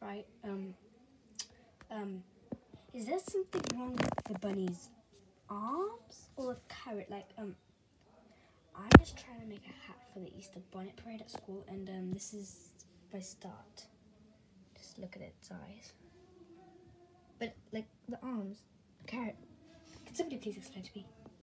right? Um, um, is there something wrong with the bunny's arms or the carrot? Like, um, I'm just trying to make a hat for the Easter bonnet parade at school, and um, this is my start. Just look at its eyes. But like the arms, the carrot. Can somebody please explain to me?